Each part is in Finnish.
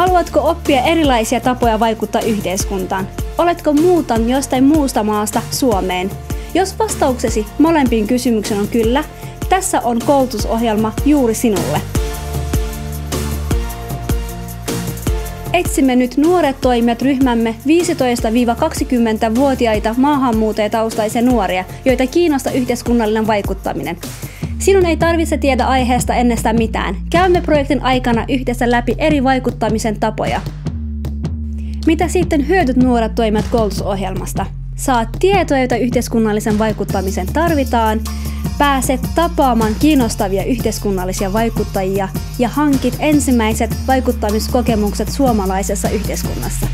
Haluatko oppia erilaisia tapoja vaikuttaa yhteiskuntaan? Oletko muutan jostain muusta maasta Suomeen? Jos vastauksesi molempiin kysymyksiin on kyllä, tässä on koulutusohjelma juuri sinulle. Etsimme nyt nuoret toimijat ryhmämme 15-20-vuotiaita maahanmuuttajataustaisia nuoria, joita kiinnostaa yhteiskunnallinen vaikuttaminen. Sinun ei tarvitse tiedä aiheesta ennestään mitään. Käymme projektin aikana yhdessä läpi eri vaikuttamisen tapoja. Mitä sitten hyödyt nuoret toimijat koulutusohjelmasta? Saat tietoja, joita yhteiskunnallisen vaikuttamisen tarvitaan, pääset tapaamaan kiinnostavia yhteiskunnallisia vaikuttajia ja hankit ensimmäiset vaikuttamiskokemukset suomalaisessa yhteiskunnassa.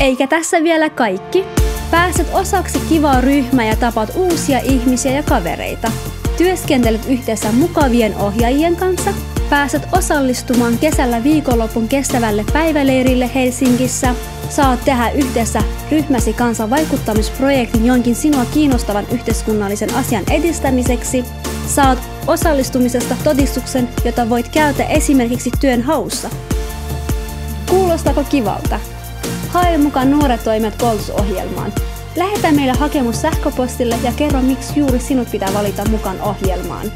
Eikä tässä vielä kaikki. Pääset osaksi kivaa ryhmää ja tapaat uusia ihmisiä ja kavereita. Työskentelet yhdessä mukavien ohjaajien kanssa, pääset osallistumaan kesällä viikonlopun kestävälle päiväleirille Helsingissä, saat tehdä yhdessä ryhmäsi kanssa vaikuttamisprojektin jonkin sinua kiinnostavan yhteiskunnallisen asian edistämiseksi, saat osallistumisesta todistuksen, jota voit käyttää esimerkiksi työn haussa. Kuulostako kivalta? Hae mukaan nuoret toimijat koulutusohjelmaan. Lähetä meille hakemus sähköpostille ja kerro, miksi juuri sinut pitää valita mukaan ohjelmaan.